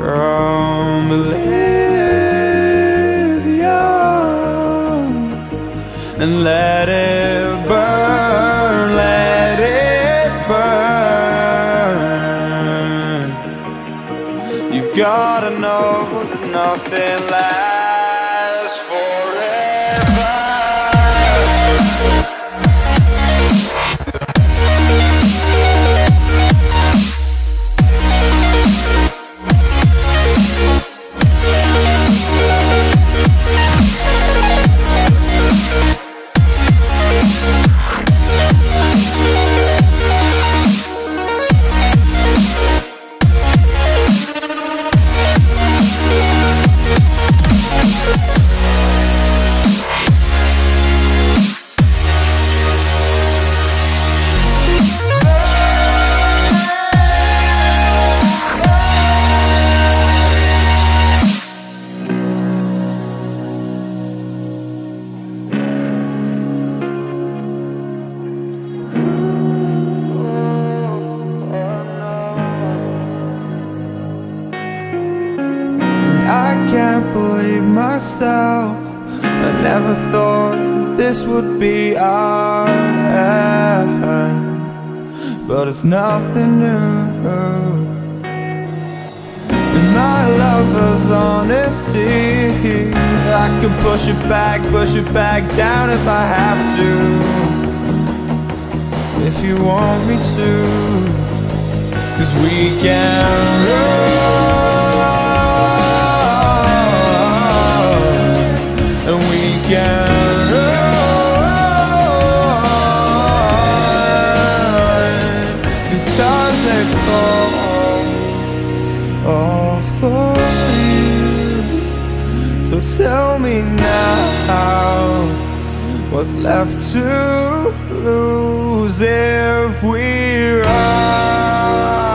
from Elysium and let it burn, let it burn. You've gotta know that nothing lasts forever. Can't believe myself. I never thought that this would be our end, but it's nothing new. And my lover's honesty, I can push it back, push it back down if I have to. If you want me to, cause we can They fall all for you. So tell me now, what's left to lose if we run?